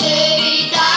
Cerita